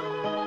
Bye.